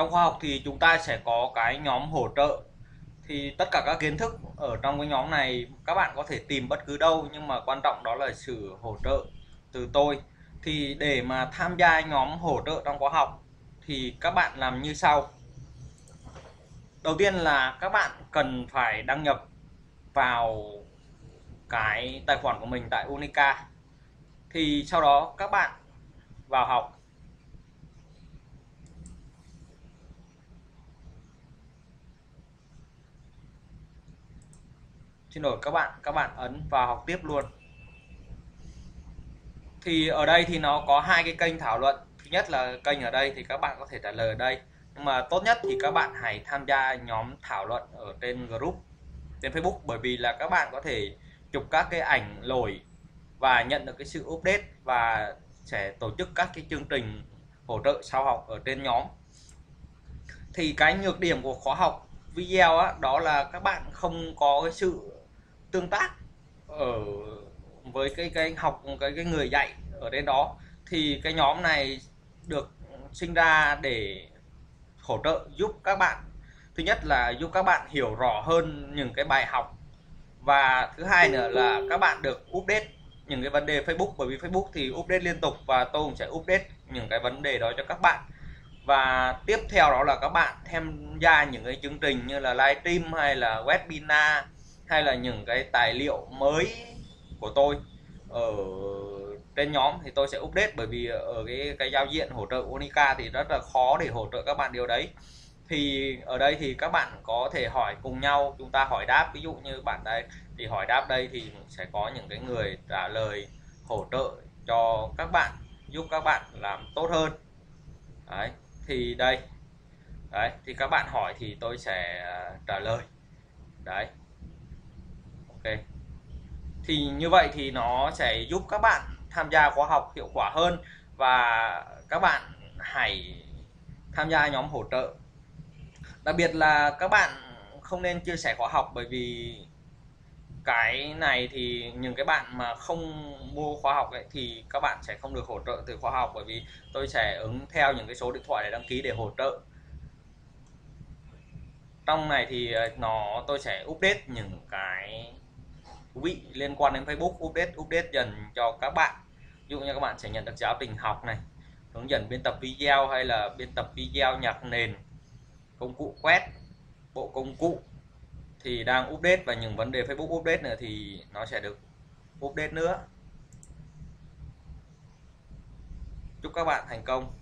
trong khoa học thì chúng ta sẽ có cái nhóm hỗ trợ. Thì tất cả các kiến thức ở trong cái nhóm này các bạn có thể tìm bất cứ đâu, nhưng mà quan trọng đó là sự hỗ trợ từ tôi. Thì để mà tham gia nhóm hỗ trợ trong khóa học thì các bạn làm như sau. Đầu tiên là các bạn cần phải đăng nhập vào cái tài khoản của mình tại Unica. Thì sau đó các bạn vào học xin lỗi, các bạn các bạn ấn vào học tiếp luôn. Thì ở đây thì nó có hai cái kênh thảo luận. Thứ nhất là kênh ở đây thì các bạn có thể trả lời ở đây. Nhưng mà tốt nhất thì các bạn hãy tham gia nhóm thảo luận ở trên group, trên Facebook. Bởi vì là các bạn có thể chụp các cái ảnh lỗi và nhận được cái sự update và sẽ tổ chức các cái chương trình hỗ trợ sau học ở trên nhóm. Thì cái nhược điểm của khóa học video á, đó là các bạn không có cái sự tương tác ở với cái cái học cái cái người dạy ở trên đó. Thì cái nhóm này được sinh ra để hỗ trợ giúp các bạn. Thứ nhất là giúp các bạn hiểu rõ hơn những cái bài học. Và thứ hai nữa là các bạn được update những cái vấn đề Facebook. Bởi vì Facebook thì update liên tục và tôi cũng sẽ update những cái vấn đề đó cho các bạn và tiếp theo đó là các bạn tham gia những cái chương trình như là livestream hay là webinar hay là những cái tài liệu mới của tôi ở trên nhóm thì tôi sẽ update bởi vì ở cái cái giao diện hỗ trợ Unica thì rất là khó để hỗ trợ các bạn điều đấy. Thì ở đây thì các bạn có thể hỏi cùng nhau, chúng ta hỏi đáp. Ví dụ như bạn đây thì hỏi đáp đây thì sẽ có những cái người trả lời, hỗ trợ cho các bạn, giúp các bạn làm tốt hơn. Đấy thì đây. Đấy, thì các bạn hỏi thì tôi sẽ à, trả lời. Đấy. Ok. Thì như vậy thì nó sẽ giúp các bạn tham gia khóa học hiệu quả hơn và các bạn hãy tham gia nhóm hỗ trợ. Đặc biệt là các bạn không nên chia sẻ khóa học bởi vì cái này thì những cái bạn mà không mua khóa học ấy, thì các bạn sẽ không được hỗ trợ từ khóa học bởi vì tôi sẽ ứng theo những cái số điện thoại để đăng ký để hỗ trợ. Trong này thì ờ, nó, tôi sẽ update những cái thú vị liên quan đến Facebook, update update dần cho các bạn. Ví dụ như các bạn sẽ nhận được giáo trình học này, hướng dẫn biên tập video hay là biên tập video nhạc nền, công cụ quét, bộ công cụ thì đang update và những vấn đề Facebook update nữa thì nó sẽ được update nữa. Chúc các bạn thành công.